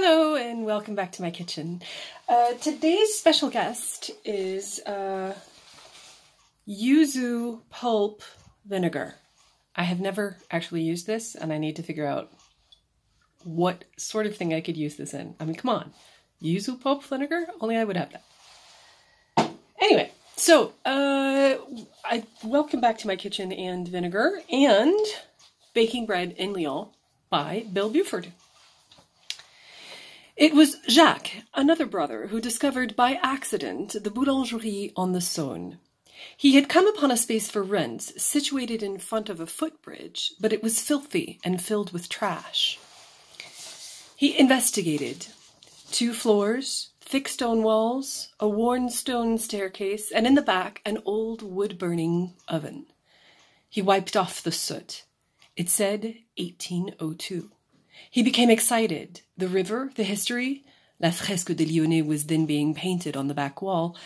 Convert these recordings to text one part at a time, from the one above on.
Hello and welcome back to my kitchen. Uh, today's special guest is uh, yuzu pulp vinegar. I have never actually used this and I need to figure out what sort of thing I could use this in. I mean, come on. Yuzu pulp vinegar? Only I would have that. Anyway, so uh, I welcome back to my kitchen and vinegar and baking bread in Lyon by Bill Buford. It was Jacques, another brother, who discovered by accident the boulangerie on the Saône. He had come upon a space for rent situated in front of a footbridge, but it was filthy and filled with trash. He investigated. Two floors, thick stone walls, a worn stone staircase, and in the back an old wood burning oven. He wiped off the soot. It said 1802. He became excited. The river, the history, La Fresque de Lyonnais was then being painted on the back wall,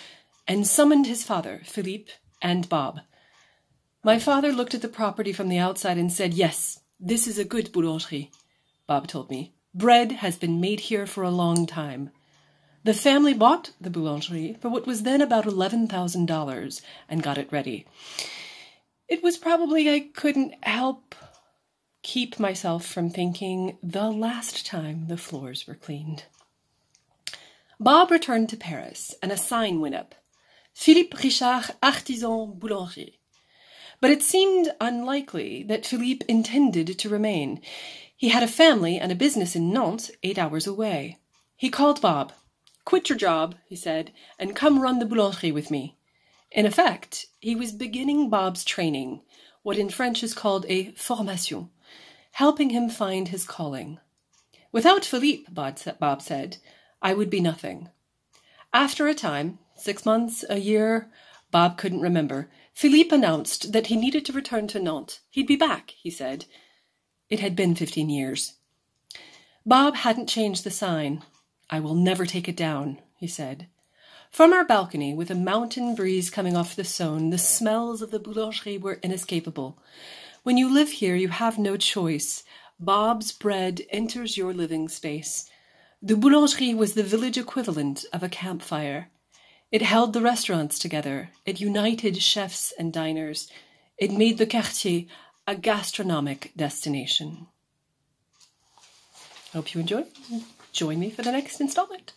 and summoned his father, Philippe, and Bob. My father looked at the property from the outside and said, Yes, this is a good boulangerie. Bob told me. Bread has been made here for a long time. The family bought the boulangerie for what was then about $11,000 and got it ready. It was probably I couldn't help keep myself from thinking the last time the floors were cleaned. Bob returned to Paris, and a sign went up Philippe Richard, artisan boulanger. But it seemed unlikely that Philippe intended to remain. He had a family and a business in Nantes, eight hours away. He called Bob. Quit your job, he said, and come run the boulangerie with me. In effect, he was beginning Bob's training, what in French is called a formation, helping him find his calling. Without Philippe, Bob said, I would be nothing. After a time, six months, a year, Bob couldn't remember, Philippe announced that he needed to return to Nantes. He'd be back, he said. It had been fifteen years. Bob hadn't changed the sign. I will never take it down, he said. From our balcony, with a mountain breeze coming off the Saône, the smells of the boulangerie were inescapable. When you live here, you have no choice. Bob's bread enters your living space. The boulangerie was the village equivalent of a campfire. It held the restaurants together. It united chefs and diners. It made the quartier a gastronomic destination. Hope you enjoy. Join me for the next installment.